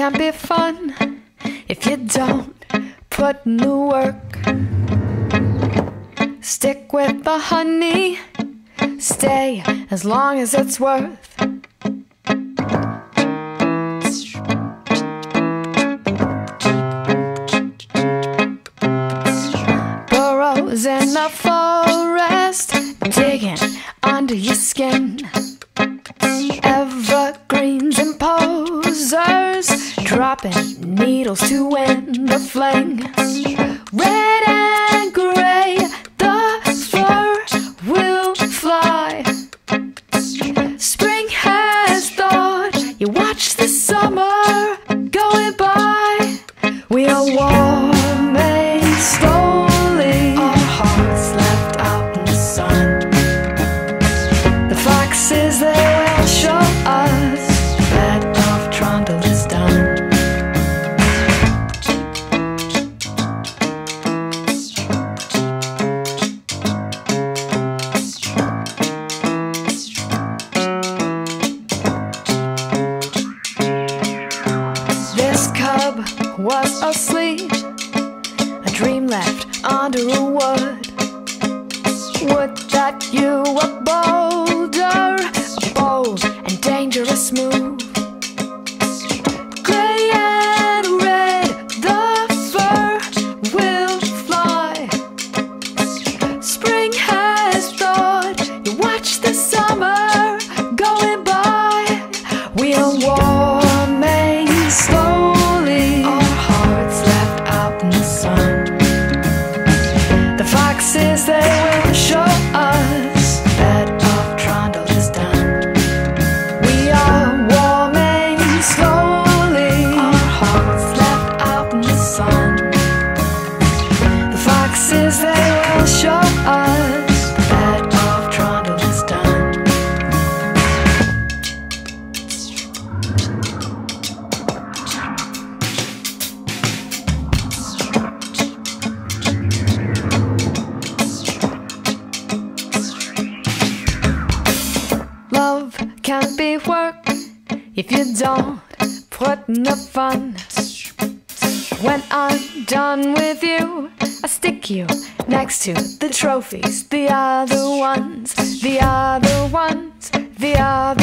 can't be fun if you don't put in the work. Stick with the honey, stay as long as it's worth. Burrows in the forest, digging under your skin. Evergreens and posers, dropping needles to win the fling. Red was asleep, a dream left under a wood. Would that you were bolder, a bold and dangerous move. If you don't put in the fun. When I'm done with you, I stick you next to the trophies, the other ones, the other ones, the other